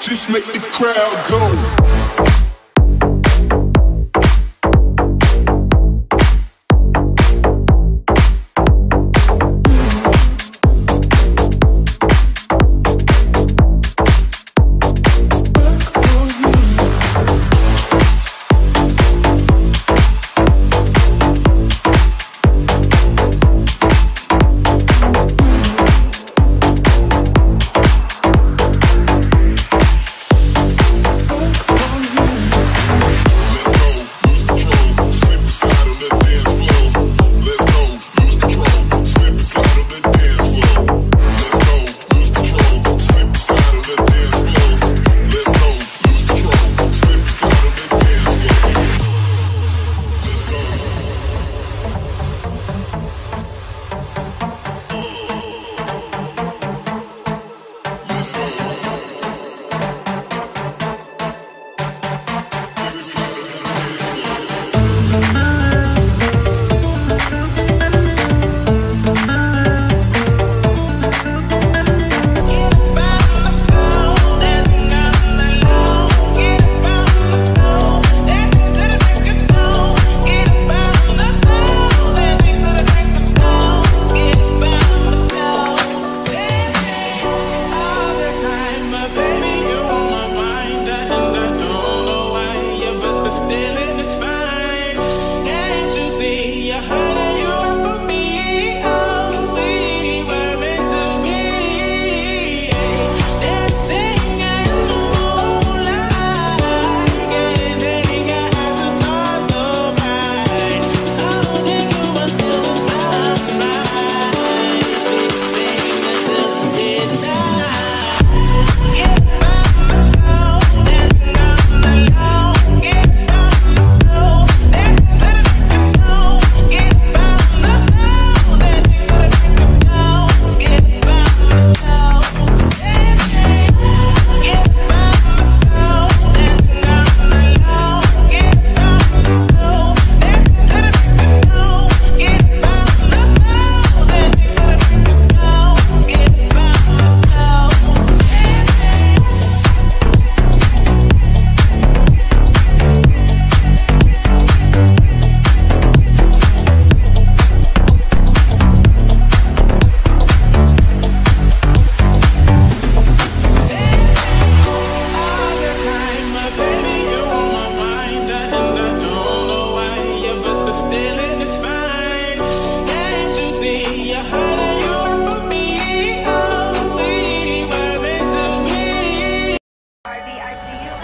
Just make the crowd go.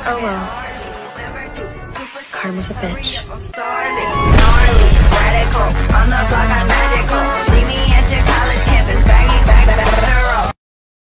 Oh well. Karma's a bitch.